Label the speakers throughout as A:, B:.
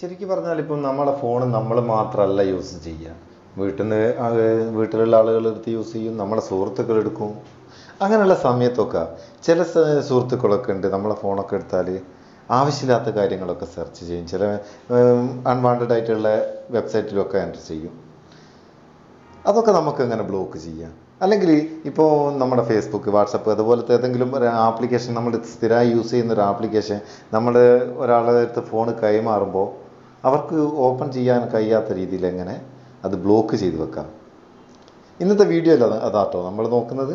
A: ശരിക്കും പറഞ്ഞാൽ ഇപ്പം നമ്മുടെ ഫോൺ നമ്മൾ മാത്രമല്ല യൂസ് ചെയ്യുക വീട്ടിൽ നിന്ന് വീട്ടിലുള്ള ആളുകൾ എടുത്ത് യൂസ് ചെയ്യും നമ്മുടെ സുഹൃത്തുക്കൾ എടുക്കും. അങ്ങനെയുള്ള സമയത്തൊക്കെ ചില സുഹൃത്തുക്കളൊക്കെ ഉണ്ട് നമ്മളെ ഫോണൊക്കെ എടുത്താൽ ആവശ്യമില്ലാത്ത കാര്യങ്ങളൊക്കെ സെർച്ച് ചെയ്യും. ചില അൺവാണ്ടഡ് ആയിട്ടുള്ള വെബ്സൈറ്റിലൊക്കെ എന്റർ ചെയ്യും. അതൊക്കെ നമുക്ക് അങ്ങനെ ബ്ലോക്ക് ചെയ്യാം. അല്ലെങ്കിൽ ഇപ്പോൾ നമ്മുടെ ഫേസ്ബുക്ക് വാട്സപ്പ് അതുപോലത്തെ ഏതെങ്കിലും ഒരു ആപ്ലിക്കേഷൻ നമ്മൾ സ്ഥിരമായി യൂസ് ചെയ്യുന്ന ഒരു ആപ്ലിക്കേഷൻ നമ്മൾ ഒരാളുടെ അടുത്ത് ഫോൺ കൈമാറുമ്പോൾ അവർക്ക് ഓപ്പൺ ചെയ്യാൻ കഴിയാത്ത രീതിയിൽ എങ്ങനെ അത് ബ്ലോക്ക് ചെയ്ത് വെക്കാം. ഇന്നത്തെ വീഡിയോയിൽ അത് അതാട്ടോ നമ്മൾ നോക്കുന്നത്.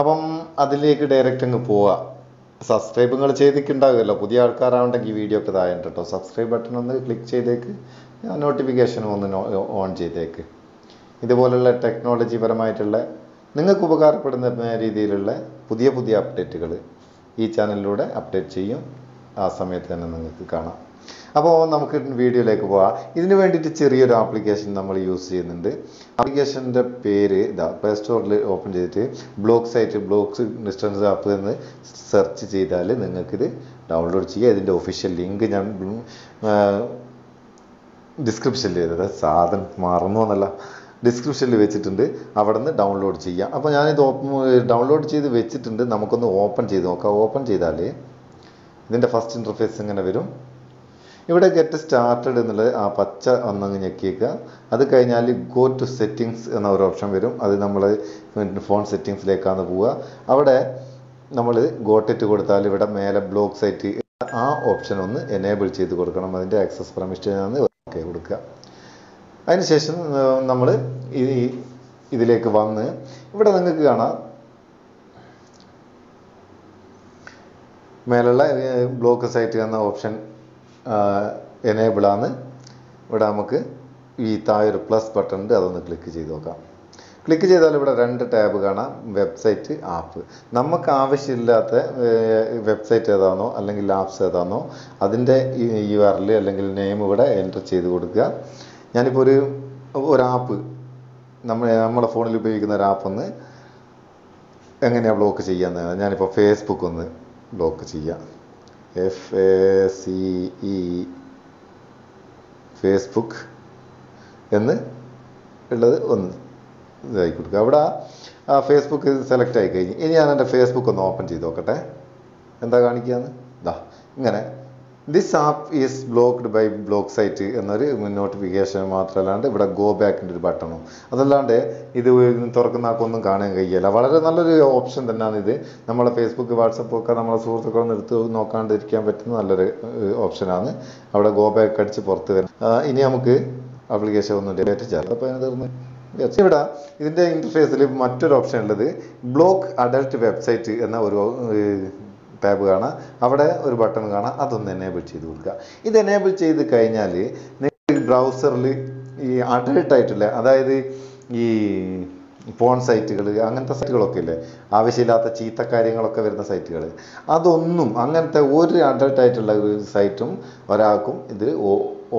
A: അപ്പം അതിലേക്ക് ഡയറക്റ്റ് അങ്ങ് പോവാം. സബ്സ്ക്രൈബ് നിങ്ങൾ ചെയ്തിട്ടുണ്ടാകുമല്ലോ. പുതിയ ആൾക്കാരാണെങ്കിൽ വീഡിയോ ഒക്കെ താഴെ കേട്ടോ സബ്സ്ക്രൈബ് ബട്ടൺ ഒന്ന് ക്ലിക്ക് ചെയ്തേക്ക്. നോട്ടിഫിക്കേഷൻ ഒന്ന് ഓൺ ചെയ്തേക്ക്. ഇതുപോലുള്ള ടെക്നോളജി പരമായിട്ടുള്ള നിങ്ങൾക്ക് ഉപകാരപ്പെടുന്ന രീതിയിലുള്ള പുതിയ പുതിയ അപ്ഡേറ്റുകൾ ഈ ചാനലിലൂടെ അപ്ഡേറ്റ് ചെയ്യും. ആ സമയത്ത് തന്നെ നിങ്ങൾക്ക് കാണാം. അപ്പോൾ നമുക്ക് വീഡിയോയിലേക്ക് പോകാം ഇതിന് വേണ്ടിയിട്ട് ചെറിയൊരു ആപ്ലിക്കേഷൻ നമ്മൾ യൂസ് ചെയ്യുന്നുണ്ട്. ആപ്ലിക്കേഷന്റെ പേര് ഇതാ പ്ലേ സ്റ്റോറിൽ ഓപ്പൺ ചെയ്തിട്ട് block site blocks distance app എന്ന് സെർച്ച് ചെയ്താൽ നിങ്ങൾക്കിത് ഡൗൺലോഡ് ചെയ്യുക ഇതിന്റെ ഒഫീഷ്യൽ ലിങ്ക് ഞാൻ ഡിസ്ക്രിപ്ഷനിൽ ചെയ്തത് സാധനം മറന്നു എന്നല്ല ഡിസ്ക്രിപ്ഷനിൽ വെച്ചിട്ടുണ്ട്. അവിടെ നിന്ന് ഡൗൺലോഡ് ചെയ്യാം. അപ്പോൾ ഞാനിത് ഓപ്പൺ ഡൗൺലോഡ് ചെയ്ത് വെച്ചിട്ടുണ്ട്. നമുക്കൊന്ന് ഓപ്പൺ ചെയ്ത് നോക്കാം. ഓപ്പൺ ചെയ്താൽ ഇതിന്റെ ഫസ്റ്റ് ഇന്റർഫേസ് ഇങ്ങനെ വരും? ഇവിടെ ഗെറ്റ് സ്റ്റാർട്ടഡ് എന്നുള്ളത് ആ പച്ച ഒന്നങ്ങ് ഞെക്കിയേക്കുക അത് കഴിഞ്ഞാൽ ഗോ ടു സെറ്റിങ്സ് എന്ന ഒരു ഓപ്ഷൻ വരും. അത് നമ്മൾ ഫോൺ സെറ്റിങ്സിലേക്കാണ് പോവുക. അവിടെ നമ്മൾ ഗോട്ടിറ്റ് കൊടുത്താൽ ഇവിടെ മേലെ ബ്ലോക്ക് സൈറ്റ് ആ ഓപ്ഷൻ ഒന്ന് എനേബിൾ ചെയ്ത് കൊടുക്കണം. അതിന്റെ ആക്സസ് പെർമിഷൻ ആണ് ഓക്കെ കൊടുക്കുക. അതിനുശേഷം നമ്മൾ ഈ ഇതിലേക്ക് വന്ന് ഇവിടെ നിങ്ങൾക്ക് കാണാം. മേലുള്ള ബ്ലോക്ക് സൈറ്റ് എന്ന ഓപ്ഷൻ എനേബിൾ ആണ് ഇവിടെ നമുക്ക് ഈ താഴെ ഒരു പ്ലസ് ബട്ടൺ ഉണ്ട്. അതൊന്ന് ക്ലിക്ക് ചെയ്ത് നോക്കാം. ക്ലിക്ക് ചെയ്താൽ ഇവിടെ രണ്ട് ടാബ് കാണാം. വെബ്സൈറ്റ് ആപ്പ് നമുക്ക് ആവശ്യമില്ലാത്ത വെബ്സൈറ്റ് ഏതാണോ അല്ലെങ്കിൽ ആപ്സ് ഏതാണോ അതിന്റെ യു ആർ എൽ അല്ലെങ്കിൽ നെയിം ഇവിടെ എന്റർ ചെയ്ത് കൊടുക്കുക. ഞാനിപ്പോൾ ഒരു ഒരു ആപ്പ് നമ്മൾ നമ്മുടെ ഫോണിൽ ഉപയോഗിക്കുന്ന ഒരു ആപ്പ് ഒന്ന് എങ്ങനെയാണ് ബ്ലോക്ക് ചെയ്യാന്ന്. ഞാനിപ്പോൾ ഫേസ്ബുക്ക് ഒന്ന് ബ്ലോക്ക് ചെയ്യാം. F A C E Facebook എന്ന് ഉള്ളത് ഒന്ന് ഇതായി കൊടുക്കുക. അവിടെ ആ ഫേസ്ബുക്ക് സെലക്ട് ആയി കഴിഞ്ഞ്. ഇനി ഞാൻ എന്റെ ഫേസ്ബുക്ക് ഒന്ന് ഓപ്പൺ ചെയ്ത് നോക്കട്ടെ. എന്താ കാണിക്കുകയെന്ന് ഇതാ ഇങ്ങനെ. This app is blocked by block site എന്നൊരു നോട്ടിഫിക്കേഷൻ മാത്രമല്ലാണ്ട് ഇവിടെ ഗോ ബാക്കിന്റെ ഒരു ബട്ടണും അതല്ലാണ്ട് ഇത് തുറക്കുന്ന ആൾക്കൊന്നും കാണാൻ കഴിയില്ല. വളരെ നല്ലൊരു ഓപ്ഷൻ തന്നെയാണ് ഇത്. നമ്മളെ ഫേസ്ബുക്ക് വാട്സപ്പ് ഒക്കെ നമ്മളെ സുഹൃത്തുക്കളൊന്നും എടുത്ത് നോക്കാണ്ടിരിക്കാൻ പറ്റുന്ന നല്ലൊരു ഓപ്ഷനാണ് അവിടെ ഗോ ബാക്ക് അടിച്ച് പുറത്ത് വരും ഇനി നമുക്ക് ആപ്ലിക്കേഷൻ ഒന്നും ഡേറ്റ് ചെയ്യാം അപ്പോൾ അതിന് തീർന്ന് ഇവിടെ ഇതിന്റെ ഇന്റർഫേസിൽ മറ്റൊരു ഓപ്ഷൻ ഉള്ളത്. ബ്ലോക്ക് അഡൽട്ട് വെബ്സൈറ്റ് എന്ന ഒരു ടാബ് കാണാം. അവിടെ ഒരു ബട്ടൺ കാണാം. അതൊന്ന് എനേബിൾ ചെയ്ത് കൊടുക്കുക. ഇത് എനേബിൾ ചെയ്ത് കഴിഞ്ഞാൽ നിങ്ങൾ ബ്രൗസറിൽ ഈ അഡൾട്ട് ആയിട്ടുള്ള അതായത് ഈ ഫോൺ സൈറ്റുകൾ അങ്ങനത്തെ സൈറ്റുകളൊക്കെ ഇല്ലേ? ആവശ്യമില്ലാത്ത ചീത്ത കാര്യങ്ങളൊക്കെ വരുന്ന സൈറ്റുകൾ അതൊന്നും അങ്ങനത്തെ ഒരു അഡൽട്ട് ആയിട്ടുള്ള ഒരു സൈറ്റും ഒരാൾക്കും ഇത്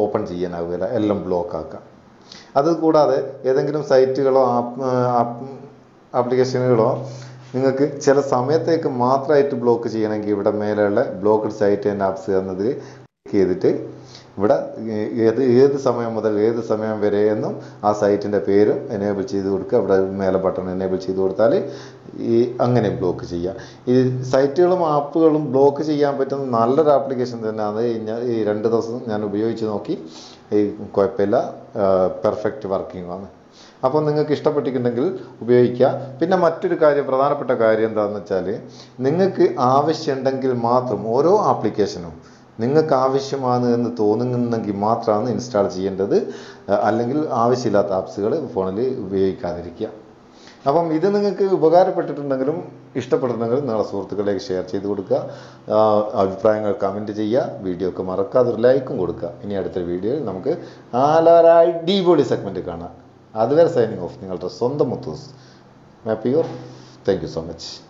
A: ഓപ്പൺ ചെയ്യാനാവില്ല. എല്ലാം ബ്ലോക്ക് ആക്കാം. അത് കൂടാതെ ഏതെങ്കിലും സൈറ്റുകളോ ആപ്ലിക്കേഷനുകളോ നിങ്ങൾക്ക് ചില സമയത്തേക്ക് മാത്രമായിട്ട് ബ്ലോക്ക് ചെയ്യണമെങ്കിൽ ഇവിടെ മേലെയുള്ള ബ്ലോക്ക്ഡ് സൈറ്റ് ആൻഡ് ആപ്സ് എന്നതിൽ ക്ലിക്ക് ചെയ്തിട്ട് ഇവിടെ ഏത് ഏത് സമയം മുതൽ ഏത് സമയം വരെ എന്നും ആ സൈറ്റിന്റെ പേരും എനേബിൾ ചെയ്ത് കൊടുക്കുക. ഇവിടെ മേലെ ബട്ടൺ എനേബിൾ ചെയ്ത് കൊടുത്താൽ ഈ അങ്ങനെ ബ്ലോക്ക് ചെയ്യാം. ഈ സൈറ്റുകളും ആപ്പുകളും ബ്ലോക്ക് ചെയ്യാൻ പറ്റുന്ന നല്ലൊരു ആപ്ലിക്കേഷൻ തന്നെയാണ്. ഈ രണ്ട് ദിവസം ഞാൻ ഉപയോഗിച്ച് നോക്കി. ഈ കുഴപ്പമില്ല. പെർഫെക്റ്റ് വർക്കിംഗ് ആണ്. അപ്പോൾ നിങ്ങൾക്ക് ഇഷ്ടപ്പെട്ടിട്ടുണ്ടെങ്കിൽ ഉപയോഗിക്കുക. പിന്നെ മറ്റൊരു കാര്യം പ്രധാനപ്പെട്ട കാര്യം എന്താണെന്ന് വെച്ചാൽ നിങ്ങൾക്ക് ആവശ്യമുണ്ടെങ്കിൽ മാത്രം ഓരോ ആപ്ലിക്കേഷനും നിങ്ങൾക്ക് ആവശ്യമാണ് എന്ന് തോന്നുന്നെങ്കിൽ മാത്രമാണ് ഇൻസ്റ്റാൾ ചെയ്യേണ്ടത്. അല്ലെങ്കിൽ ആവശ്യമില്ലാത്ത ആപ്സുകൾ ഫോണിൽ ഉപയോഗിക്കാതിരിക്കുക. അപ്പം ഇത് നിങ്ങൾക്ക് ഉപകാരപ്പെട്ടിട്ടുണ്ടെങ്കിലും ഇഷ്ടപ്പെട്ടിട്ടുണ്ടെങ്കിലും നിങ്ങളുടെ സുഹൃത്തുക്കളിലേക്ക് ഷെയർ ചെയ്ത് കൊടുക്കുക. അഭിപ്രായങ്ങൾ കമന്റ് ചെയ്യുക. വീഡിയോക്ക് മറക്കാതെ ഒരു ലൈക്കും കൊടുക്കുക. ഇനി അടുത്ത വീഡിയോയിൽ നമുക്ക് ആലാരായി അടിപൊളി സെഗ്മെന്റ് കാണാം. അതുവരെ സൈനിങ് ഓഫ് നിങ്ങളുടെ സ്വന്തം Muthoos. Map your thank you so much